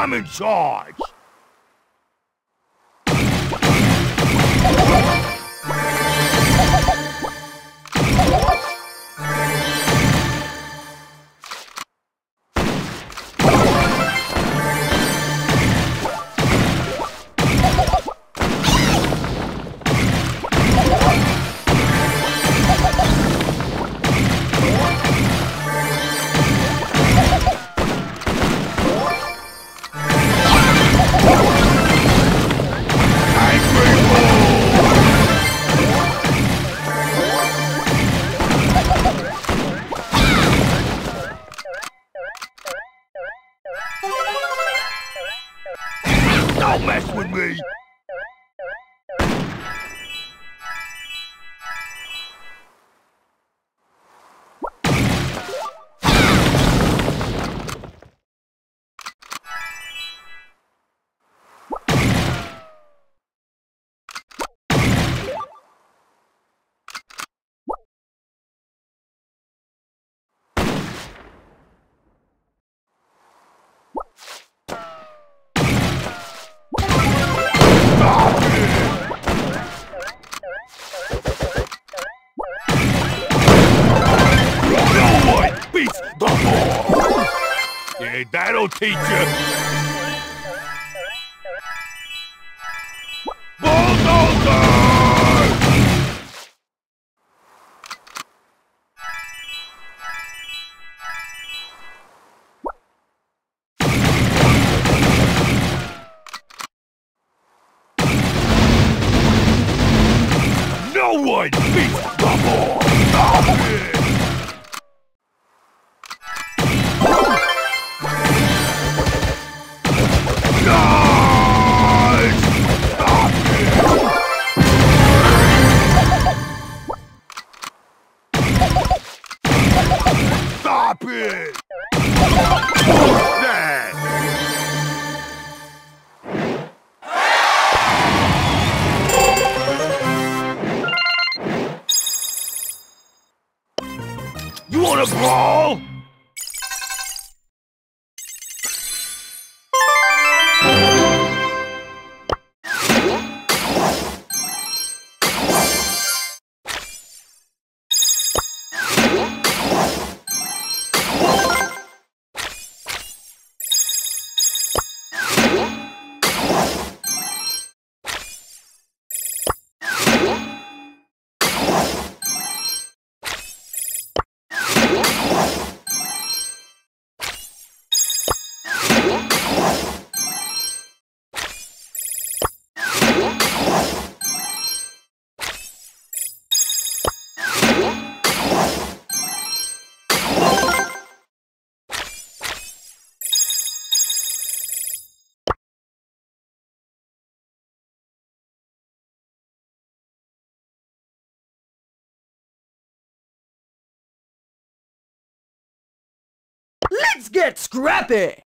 I'm in charge! Don't mess with me! Yeah, that'll teach you! Bulldozer! No one beats the law! You wanna brawl? Let's get scrappy!